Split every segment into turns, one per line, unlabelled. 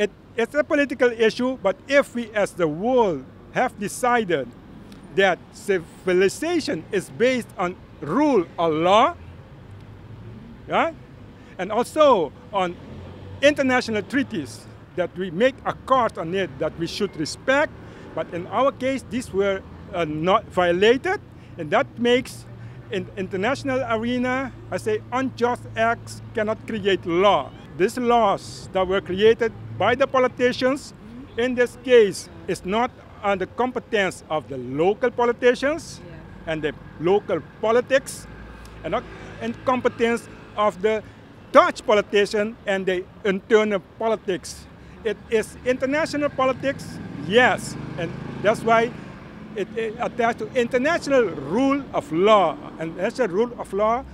it, it's a political issue, but if we as the world have decided that civilization is based on rule of law, right? and also on international treaties that we make accords on it that we should respect, but in our case, these were uh, not violated, and that makes in international arena, I say unjust acts cannot create law. These laws that were created by the politicians, in this case, is not under competence of the local politicians yeah. and the local politics, and not in competence of the Dutch politician and the internal politics. It is international politics, yes, and that's why it, it attached to international rule of law. And a rule of law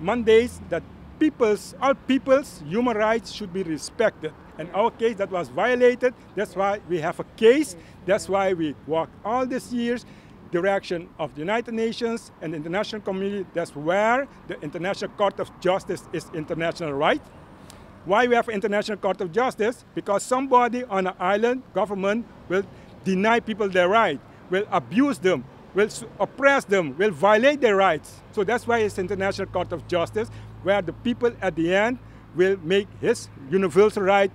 mandates that people's, all people's human rights should be respected. In our case, that was violated. That's why we have a case. That's why we walked all these years direction of the United Nations and the international community. That's where the International Court of Justice is international right. Why we have International Court of Justice? Because somebody on an island government will deny people their right, will abuse them, will oppress them, will violate their rights. So that's why it's International Court of Justice, where the people at the end will make his universal right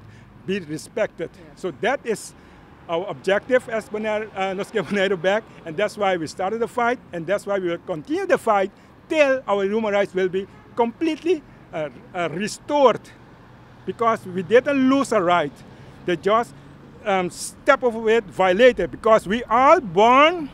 be respected. Yeah. So that is our objective as Bonaire, uh, Nos ke Boneiru Bek, and that's why we started the fight, and that's why we will continue the fight till our human rights will be completely uh, uh, restored, because we didn't lose a right. They just um, step over it, violated, because we are born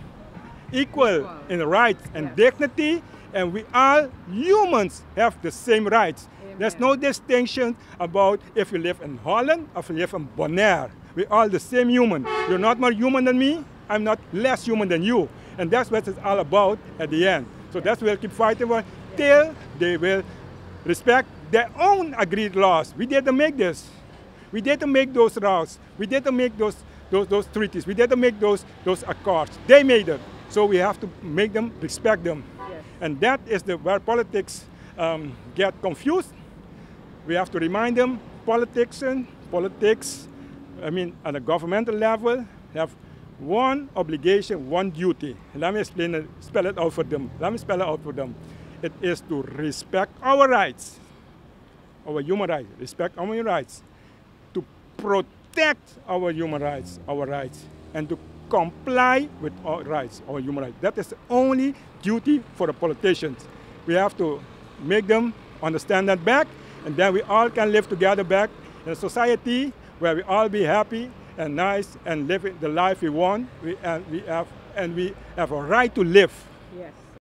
equal in rights and yes. dignity, and we all humans have the same rights. Amen. There's no distinction about if you live in Holland or if you live in Bonaire. We're all the same human. You're not more human than me. I'm not less human than you. And that's what it's all about at the end. So that's what we'll keep fighting for till they will respect their own agreed laws. We didn't make this. We didn't make those laws. We didn't make those, those, those treaties. We didn't make those, those accords. They made it. So we have to make them respect them. And that is the, where politics um, get confused. We have to remind them politics and politics I mean, at a governmental level, have one obligation, one duty. Let me explain it, spell it out for them. Let me spell it out for them. It is to respect our rights, our human rights, respect our human rights, to protect our human rights, our rights, and to comply with our rights, our human rights. That is the only duty for the politicians. We have to make them understand that back, and then we all can live together back in a society where we all be happy and nice and live the life we want. We, and, we have, and we have a right to live.
Yes.